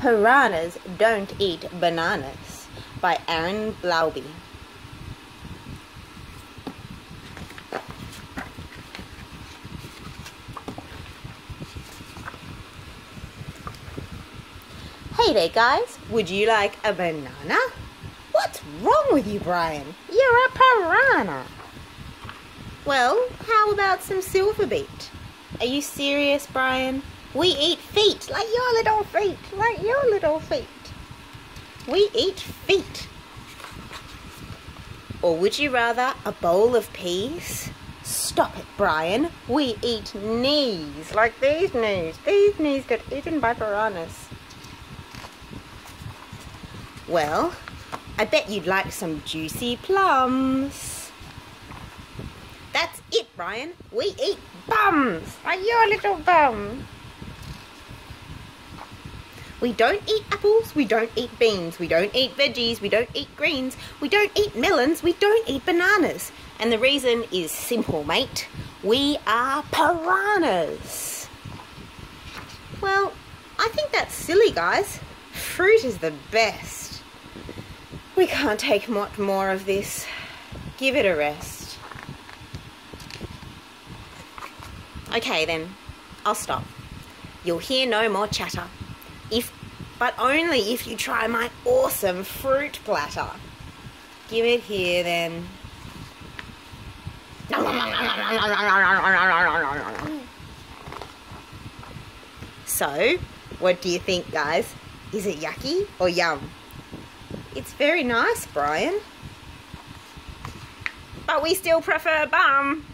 Piranhas Don't Eat Bananas by Aaron Blabey. Hey there guys, would you like a banana? What's wrong with you, Brian? You're a piranha. Well, how about some silver beet? Are you serious, Brian? We eat feet, like little feet, like your little feet. We eat feet. Or would you rather a bowl of peas? Stop it, Brian. We eat knees, like these knees. These knees get eaten by piranhas. Well, I bet you'd like some juicy plums. That's it, Brian. We eat bums, like your little bum. We don't eat apples, we don't eat beans, we don't eat veggies, we don't eat greens, we don't eat melons, we don't eat bananas. And the reason is simple, mate. We are piranhas. Well, I think that's silly, guys. Fruit is the best. We can't take much more of this. Give it a rest. Okay then, I'll stop. You'll hear no more chatter. If, but only if you try my awesome fruit platter. Give it here then. So, what do you think guys? Is it yucky or yum? It's very nice, Brian. But we still prefer bum.